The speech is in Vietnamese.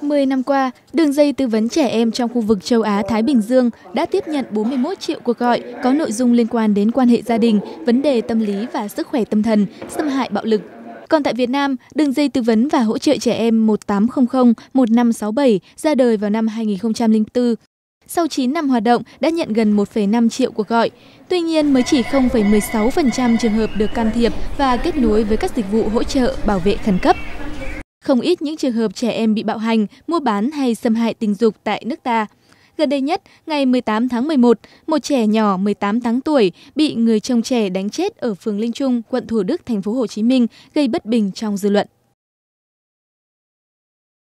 10 năm qua, đường dây tư vấn trẻ em trong khu vực châu Á-Thái Bình Dương đã tiếp nhận 41 triệu cuộc gọi có nội dung liên quan đến quan hệ gia đình, vấn đề tâm lý và sức khỏe tâm thần, xâm hại bạo lực. Còn tại Việt Nam, đường dây tư vấn và hỗ trợ trẻ em 1800 1567 ra đời vào năm 2004. Sau 9 năm hoạt động đã nhận gần 1,5 triệu cuộc gọi. Tuy nhiên mới chỉ 0,16% trường hợp được can thiệp và kết nối với các dịch vụ hỗ trợ bảo vệ khẩn cấp. Không ít những trường hợp trẻ em bị bạo hành, mua bán hay xâm hại tình dục tại nước ta. Gần đây nhất, ngày 18 tháng 11, một trẻ nhỏ 18 tháng tuổi bị người chồng trẻ đánh chết ở phường Linh Trung, quận Thủ Đức, thành phố Hồ Chí Minh, gây bất bình trong dư luận.